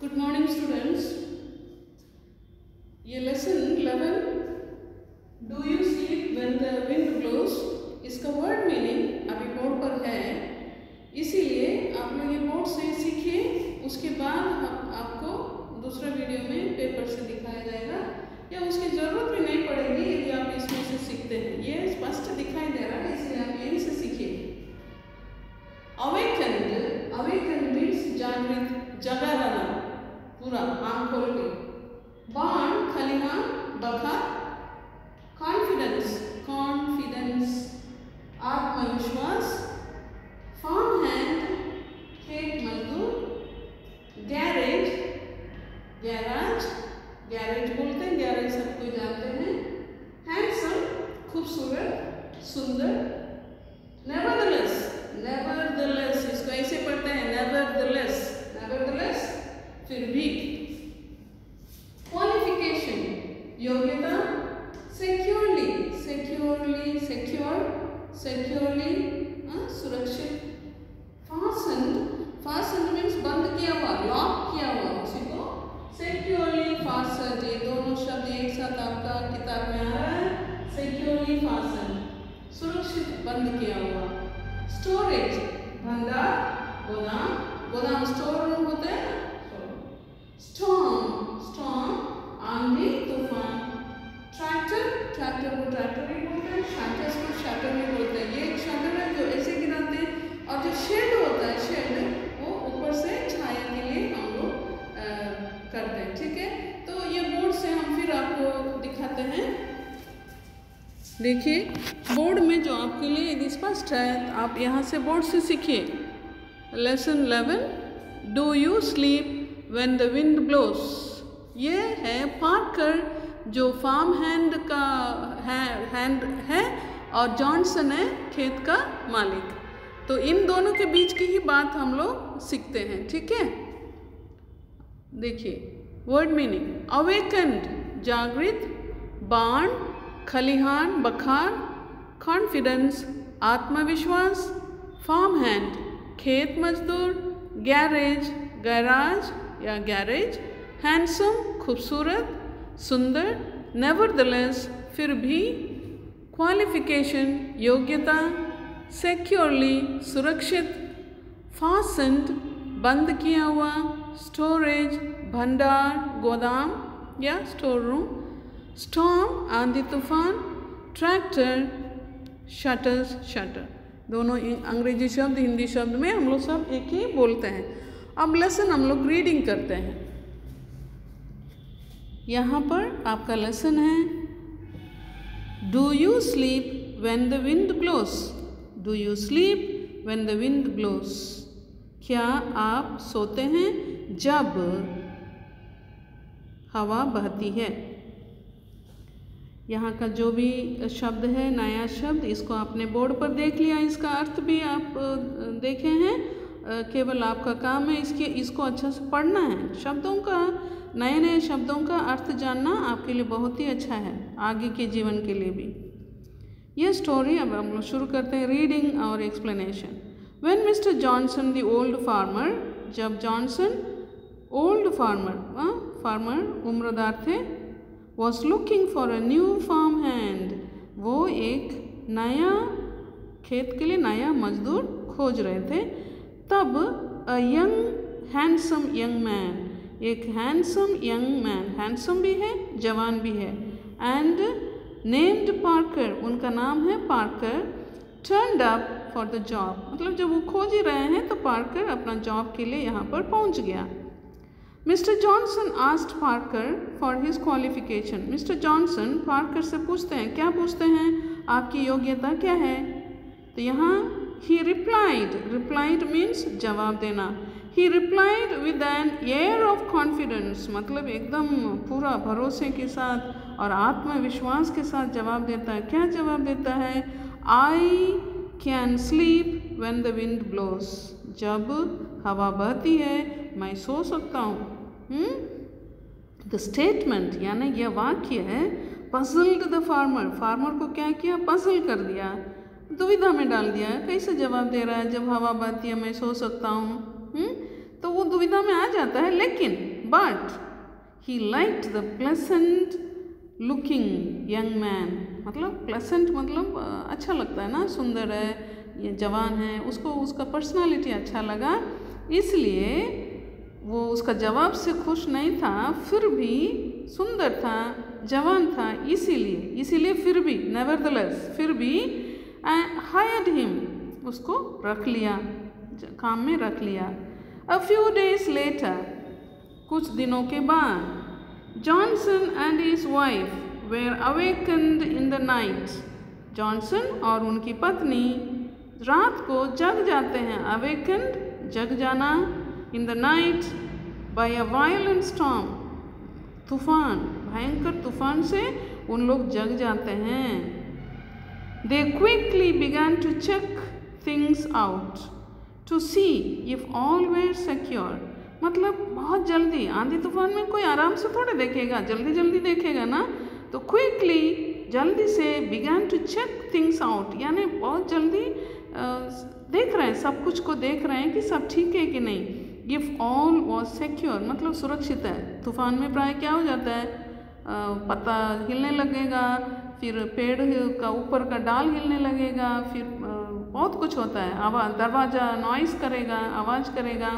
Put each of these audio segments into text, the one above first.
Good morning students ये lesson 11 do you sleep when the wind blows इसका word meaning अभी board पर है। इसीलिए आप लोग ये बोर्ड से सीखिए, उसके बाद हम आपको दूसरा वीडियो में पेपर से दिखाया जाएगा। या उसकी ज़रूरत भी नहीं पड़ेगी, यदि आप इसमें से सीखते हैं ये स्पष्ट दिखाई दे रहा है इसलिए आप यहीं से सीखिए अवेकन्ड अवेकन मीन्स जागृत जगा रहना पूरा आँख खोल के बाण खलिहान बखा कॉन्फिडेंस कॉन्फिडेंस आत्मविश्वास फॉर्म हैंड खेत मजदूर गैरेज गैराज गैरेज बोलते हैं गैरेज सब कोई जानते हैं हैंडसम खूबसूरत सुंदर नेवरदलेस नेवरदलेस इसको ऐसे पढ़ते हैं नेवरदलेस नेवरदलेस फिर भी क्वालिफिकेशन योग्यता सिक्योरली सिक्योरली सिक्योर सिक्योरली देखिए बोर्ड में जो आपके लिए यदि स्पष्ट है तो आप यहाँ से बोर्ड से सीखिए। Lesson eleven do you sleep when the wind blows ये है पार्कर जो फार्म हैंड का है हैंड है और जॉनसन है खेत का मालिक। तो इन दोनों के बीच की ही बात हम लोग सीखते हैं, ठीक है? देखिए वर्ड मीनिंग अवेकंड जागृत, बाण खलिहान बखार कॉन्फिडेंस आत्मविश्वास फार्म हैंड खेत मजदूर गैरेज गैराज या गैरेज हैंडसम खूबसूरत, सुंदर नेवरदलेस फिर भी क्वालिफिकेशन योग्यता सिक्योरली सुरक्षित फासेंड बंद किया हुआ स्टोरेज भंडार, गोदाम या स्टोर रूम स्टॉर्म आंधी तूफ़ान ट्रैक्टर शटर्स शटर दोनों अंग्रेज़ी शब्द, हिंदी शब्द में हम लोग सब एक ही बोलते हैं। अब लेसन हम लोग रीडिंग करते हैं। यहाँ पर आपका लेसन है। Do you sleep when the wind blows do you sleep when the wind blows क्या आप सोते हैं जब हवा बहती है? यहाँ का जो भी शब्द है, नया शब्द, इसको आपने बोर्ड पर देख लिया। इसका अर्थ भी आप देखे हैं। केवल आपका काम है, इसके, इसको अच्छा से पढ़ना है। शब्दों का, नए नए शब्दों का अर्थ जानना आपके लिए बहुत ही अच्छा है, आगे के जीवन के लिए भी। यह स्टोरी अब हम लोग शुरू करते हैं रीडिंग और explanation when mister Johnson the old farmer जब जॉनसन ओल्ड फार्मर फार्मर उम्रदार थे was looking for a new farm hand वो एक नया खेत के लिए नया मजदूर खोज रहे थे। तब a young handsome young man एक हैंडसम यंग मैन हैंडसम भी है, जवान भी है। एंड नेम्ड पार्कर उनका नाम है Parker turned up for the job मतलब जब वो खोज ही रहे हैं तो पार्कर अपना जॉब के लिए यहाँ पर पहुँच गया। Mister Johnson asked Parker for his qualification. Mister Johnson Parker से पूछते हैं, क्या पूछते हैं, आपकी योग्यता क्या है? तो यहाँ ही रिप्लाइड रिप्लाइड मीन्स जवाब देना। He replied with an air of confidence मतलब एकदम पूरा भरोसे के साथ और आत्मविश्वास के साथ जवाब देता है। क्या जवाब देता है? I can sleep when the wind blows जब हवा बहती है, मैं सो सकता हूँ। द स्टेटमेंट यानी यह वाक्य है पजल्ड द फार्मर फार्मर को क्या किया? पजल कर दिया। दुविधा में डाल दिया कैसे जवाब दे रहा है? जब हवा बहती है, मैं सो सकता हूँ। तो वो दुविधा में आ जाता है, लेकिन but he like the pleasant looking young man मतलब प्लेसेंट मतलब अच्छा लगता है ना? सुंदर है, ये जवान है, उसको, उसका पर्सनालिटी अच्छा लगा। इसलिए उसका जवाब से खुश नहीं था, फिर भी सुंदर था, जवान था, इसीलिए इसीलिए फिर भी नेवरदलेस फिर भी हायर्ड हिम उसको रख लिया काम में रख लिया। अ फ्यू डेज़ लेटर कुछ दिनों के बाद Johnson and his wife were awakened in the night Johnson और उनकी पत्नी रात को जग जाते हैं अवेकन्ड जग जाना in the night by a violent storm तूफ़ान, भयंकर तूफ़ान से उन लोग जग जाते हैं। They quickly began to check things out to see if all were secure मतलब बहुत जल्दी, आंधी तूफ़ान में कोई आराम से थोड़े देखेगा, जल्दी जल्दी देखेगा ना? तो क्विकली जल्दी से began to check things out यानी बहुत जल्दी देख रहे हैं, सब कुछ को देख रहे हैं कि सब ठीक है कि नहीं। इफ़ ऑल वॉज़ सिक्योर मतलब सुरक्षित है। तूफ़ान में प्राय क्या हो जाता है? पत्ता हिलने लगेगा फिर पेड़ का ऊपर का डाल हिलने लगेगा फिर बहुत कुछ होता है। आवाज़ दरवाज़ा नॉइस करेगा आवाज़ करेगा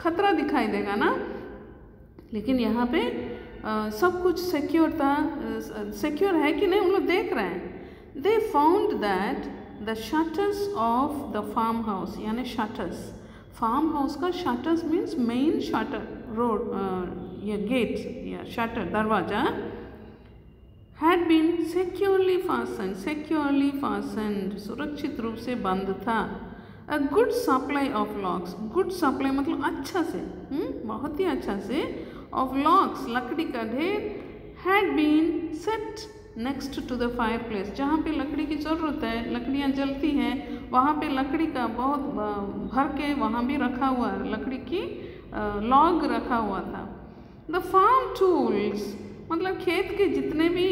खतरा दिखाई देगा ना? लेकिन यहाँ पे आ, सब कुछ सिक्योर था सिक्योर है कि नहीं उन लोग देख रहे हैं। They found that the shutters of the farm house यानी शटर्स फार्म हाउस का shutters means main shutter rod या गेट या शटर दरवाज़ा had been securely fastened securely fastened सुरक्षित रूप से बंद था a good supply of logs good supply मतलब अच्छा से हुँ? हम्म, बहुत ही अच्छा से ऑफ़ लॉक्स लकड़ी का ढेर had been set next to the fire place जहाँ पे लकड़ी की ज़रूरत है लकड़ियाँ जलती हैं वहाँ पे लकड़ी का बहुत भर के वहाँ भी रखा हुआ, लकड़ी की लॉग रखा हुआ था। द फार्म टूल्स मतलब खेत के जितने भी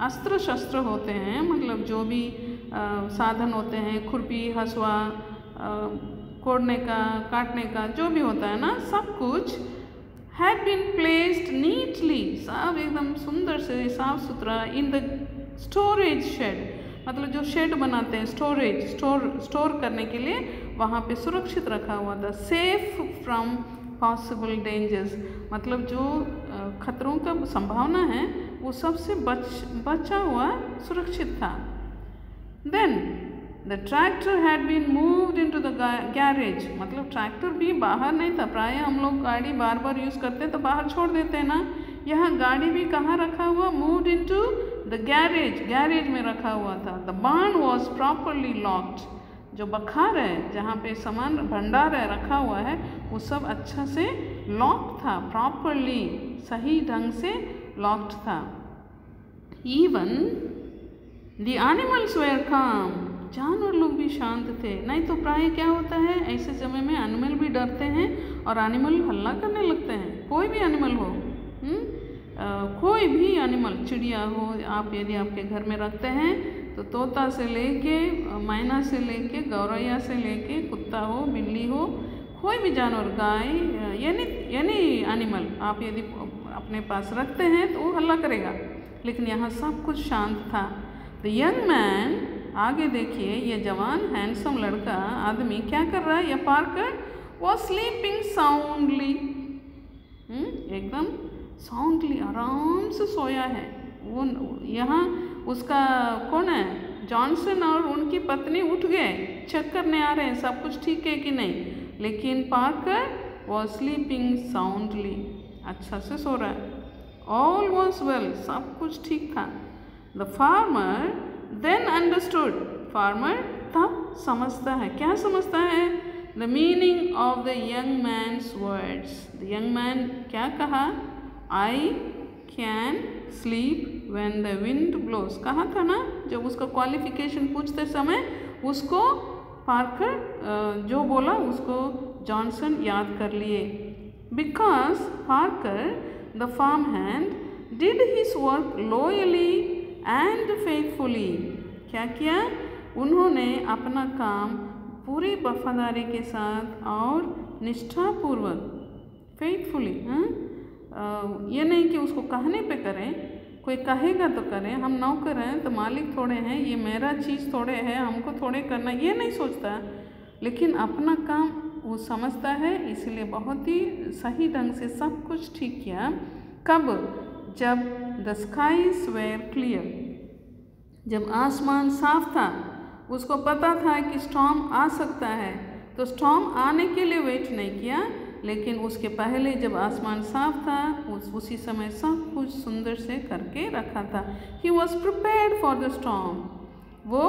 अस्त्र शस्त्र होते हैं मतलब जो भी साधन होते हैं, खुरपी, हसुआ कोड़ने का, काटने का, जो भी होता है ना, सब कुछ हैड बीन प्लेस्ड नीटली सब एकदम सुंदर से साफ़ सुथरा इन द स्टोरेज शेड मतलब जो शेड बनाते हैं स्टोरेज स्टोर स्टोर करने के लिए वहाँ पे सुरक्षित रखा हुआ था सेफ़ फ्रॉम पॉसिबल डेंजर्स मतलब जो खतरों का संभावना है, वो सबसे बच, बचा हुआ सुरक्षित था। Then the tractor had been moved into the garage मतलब ट्रैक्टर भी बाहर नहीं था, प्राय हम लोग गाड़ी बार बार यूज़ करते हैं तो बाहर छोड़ देते हैं ना। यहाँ गाड़ी भी कहाँ रखा हुआ? Moved into the garage garage में रखा हुआ था। द बार्न वॉज़ प्रॉपरली लॉक्ड जो बखार है, जहाँ पे सामान भंडार है, रखा हुआ है, वो सब अच्छा से लॉक था। प्रॉपरली सही ढंग से लॉक्ड था। इवन द एनिमल्स वेयर काम जानवर लोग भी शांत थे। नहीं तो प्राय क्या होता है, ऐसे समय में एनिमल भी डरते हैं और एनिमल हल्ला करने लगते हैं। कोई भी एनिमल हो। कोई भी एनिमल चिड़िया हो, आप यदि आपके घर में रखते हैं तो तोता से लेके मैना से लेके, गौरैया से लेके, कुत्ता हो, बिल्ली हो, कोई भी जानवर, गाय यानी यानी एनिमल आप यदि अपने पास रखते हैं तो वो हल्ला करेगा। लेकिन यहाँ सब कुछ शांत था। द यंग मैन आगे देखिए, ये जवान हैंडसम लड़का, आदमी क्या कर रहा है? ये पार्कर वो स्लीपिंग साउंडली एकदम साउंडली आराम से सोया है। वो यहाँ उसका कौन है? जॉनसन और उनकी पत्नी उठ गए, चेक करने आ रहे हैं, सब कुछ ठीक है कि नहीं? लेकिन पार्कर वॉज़ स्लीपिंग साउंडली अच्छा से सो रहा है। ऑल वॉज़ वेल सब कुछ ठीक था। The farmer then understood farmer तब समझता है। क्या समझता है? The meaning of the young man's words the young man क्या कहा? I can sleep when the wind blows कहा था ना? जब उसका क्वालिफिकेशन पूछते समय उसको पार्कर जो बोला, उसको जॉनसन याद कर लिए। Because Parker the farm hand did his work loyally and faithfully क्या किया? उन्होंने अपना काम पूरी वफादारी के साथ और निष्ठापूर्वक फेथफुली हाँ? ये नहीं कि उसको कहने पे करें, कोई कहेगा तो करें, हम नौकर हैं तो मालिक थोड़े हैं, ये मेरा चीज़ थोड़े है, हमको थोड़े करना ये नहीं सोचता। लेकिन अपना काम वो समझता है, इसलिए बहुत ही सही ढंग से सब कुछ ठीक किया। कब? जब द स्काईज वेयर क्लियर। जब आसमान साफ़ था, उसको पता था कि स्टॉम आ सकता है तो स्टॉम आने के लिए वेट नहीं किया। लेकिन उसके पहले जब आसमान साफ़ था, उस, उसी समय सब कुछ सुंदर से करके रखा था। He was prepare for the storm वो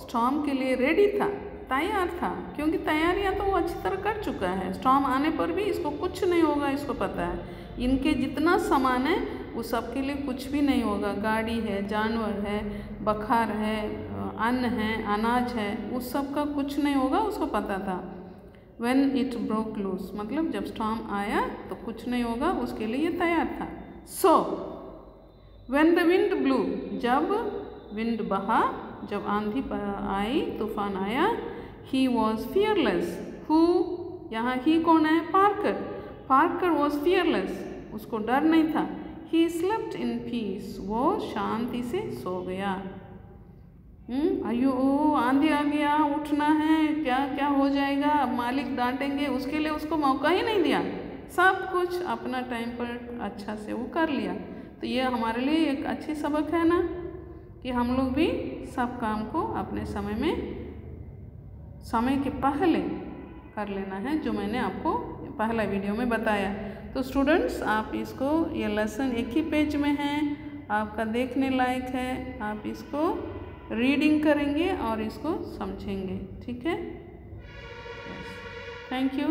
स्टॉम के लिए रेडी था, तैयार था, क्योंकि तैयारियाँ तो वो अच्छी तरह कर चुका है। स्टॉम आने पर भी इसको कुछ नहीं होगा, इसको पता है। इनके जितना सामान है, वो सबके लिए कुछ भी नहीं होगा। गाड़ी है, जानवर है, बखार है अन्न है, अनाज है उस सब का कुछ नहीं होगा, उसको पता था। वेन इट ब्रोक लूज मतलब जब स्टॉम आया तो कुछ नहीं होगा, उसके लिए तैयार था। So when the wind blew जब विंड बहा, जब आंधी आई, तूफ़ान आया ही वॉज़ फियरलेस हु यहाँ ही कौन है? पार्कर पार्कर वॉज़ फियरलेस उसको डर नहीं था। ही स्लेप्ट इन पीस वो शांति से सो गया। अयो ओ आंधी आ गया, उठना है, क्या क्या हो जाएगा? मालिक डांटेंगे, उसके लिए उसको मौका ही नहीं दिया। सब कुछ अपना टाइम पर अच्छा से वो कर लिया। तो ये हमारे लिए एक अच्छी सबक है ना, कि हम लोग भी सब काम को अपने समय में, समय के पहले कर लेना है, जो मैंने आपको पहला वीडियो में बताया। तो स्टूडेंट्स आप इसको, ये लेसन एक ही पेज में है, आपका देखने लायक है, आप इसको रीडिंग करेंगे और इसको समझेंगे ठीक है? Thank you